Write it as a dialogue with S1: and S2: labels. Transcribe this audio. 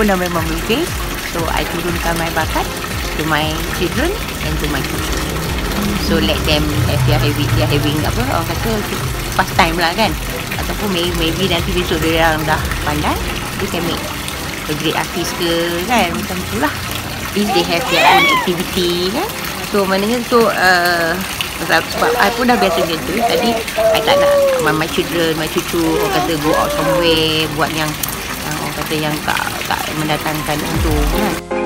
S1: pun dah memang melukis. So I turunkan my bakat to my children and to my children. So let them have their having their having apa orang kata pastime lah kan. Ataupun maybe, maybe nanti besok dia dah pandai, they can make a great artist ke kan macam tu lah. Least they have their own activity kan. So maknanya so uh, sebab, I pun dah biasa macam tu Tadi I tak nak my, my children, my cucu Orang kata go out somewhere Buat yang Orang kata yang tak, tak mendatangkan untung kan